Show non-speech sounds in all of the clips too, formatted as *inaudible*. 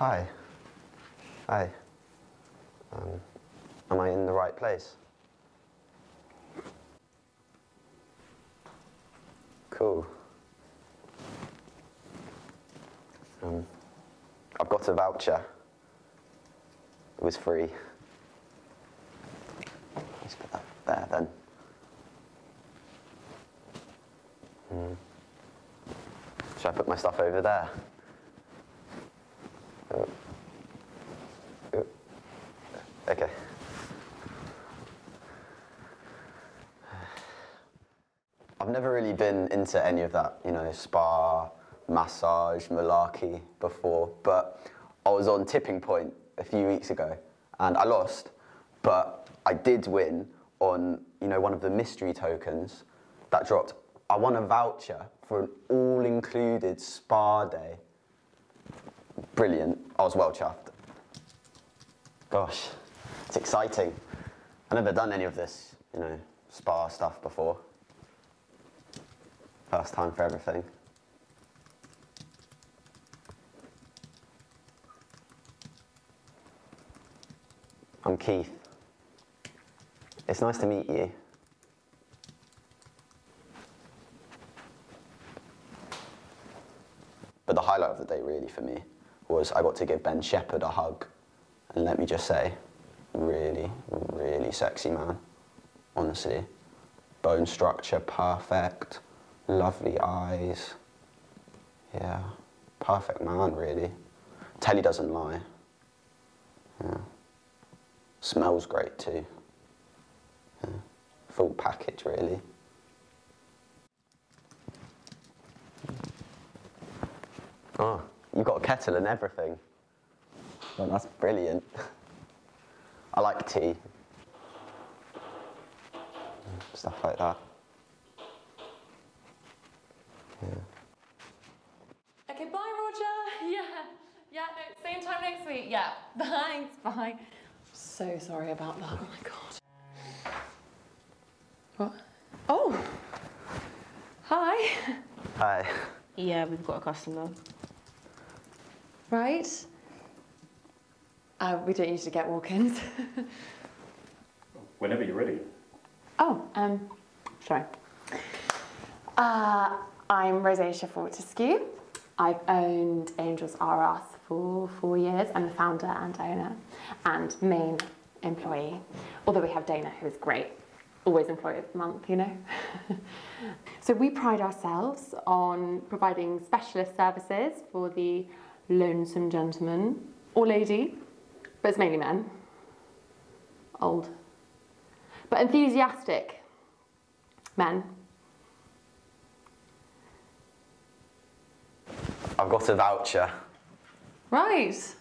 Hi. Hi. Um, am I in the right place? Cool. Um, I've got a voucher. It was free. Let's put that there then. Hmm. Should I put my stuff over there? Oh. Oh. Okay. I've never really been into any of that, you know, spa, massage, malarkey before, but I was on Tipping Point a few weeks ago and I lost, but I did win on, you know, one of the mystery tokens that dropped. I won a voucher for an all-included spa day. Brilliant. I was well chuffed. Gosh, it's exciting. I've never done any of this, you know, spa stuff before. First time for everything. I'm Keith. It's nice to meet you. But the highlight of the day, really, for me, was I got to give Ben Shephard a hug. And let me just say, really, really sexy man. Honestly. Bone structure perfect, lovely eyes. Yeah, perfect man, really. Telly doesn't lie. Yeah. Smells great too. Yeah. Full package, really. Oh, you've got a kettle and everything. Well, that's brilliant. *laughs* I like tea. Stuff like that. Yeah. Okay, bye, Roger. *laughs* Yeah, yeah, no, same time next week. Yeah, *laughs* thanks, bye. So sorry about that. Oh my god. What? Oh. Hi. Hi. Yeah, we've got a customer. Right. Uh, we don't usually get walk-ins. *laughs* Whenever you're ready. oh, um, sorry. Uh, I'm Rosatia Fortescue. I've owned Angels R Us for four years. I'm the founder and owner and main employee. Although we have Dana, who is great. Always employee of the month, you know. *laughs* so we pride ourselves on providing specialist services for the lonesome gentleman or lady, but it's mainly men. Old. But enthusiastic men. I've got a voucher. Right.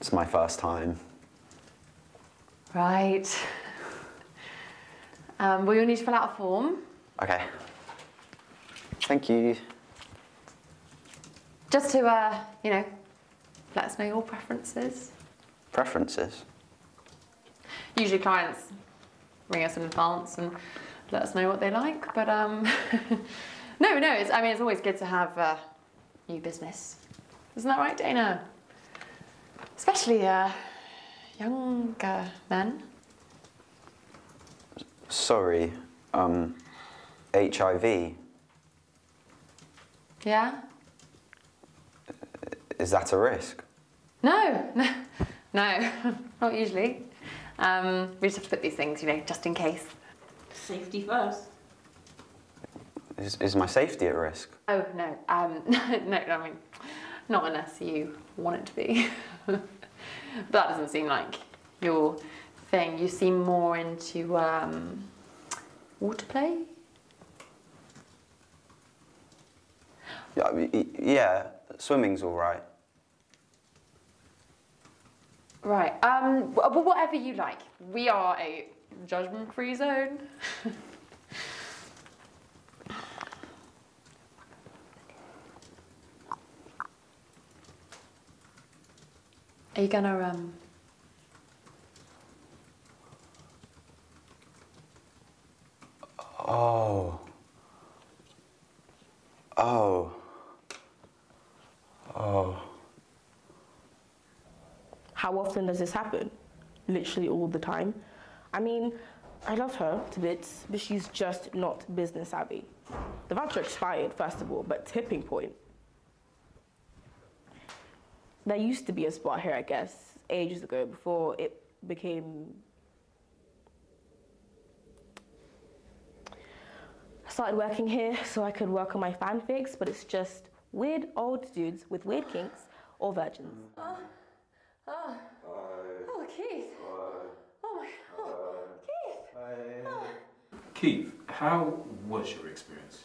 It's my first time. Right. Um, well, you'll need to fill out a form. Okay. Thank you. Just to, uh, you know, let us know your preferences. Preferences? Usually clients ring us in advance and let us know what they like, but um, *laughs* no, no, it's, I mean, it's always good to have uh, new business. Isn't that right, Dana? Especially uh, younger men. Sorry. Um, HIV. Yeah? Is that a risk? No, *laughs* no, no, *laughs* not usually. Um, we just have to put these things, you know, just in case. Safety first. Is, is my safety at risk? Oh no, um, *laughs* no, I mean, not unless you want it to be. but that doesn't seem like your thing. You seem more into um, water play. Yeah, I mean, y- yeah swimming's all right. Right. Um, wh- whatever you like. We are a judgment-free zone. *laughs* Are you gonna um? Oh. Oh. Oh. how often does this happen? Literally all the time. I mean, I love her to bits, but she's just not business savvy. The voucher expired, first of all, but tipping point. There used to be a spot here, I guess, ages ago before it became. I started working here so I could work on my fanfics, but it's just weird old dudes with weird kinks or virgins. Ah, ah. Oh, Keith. Oh my God. Keith. Ah. Keith, how was your experience?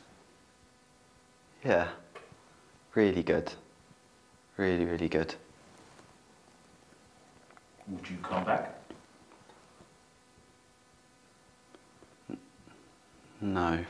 Yeah, really good. Really, really good. Would you come back? No.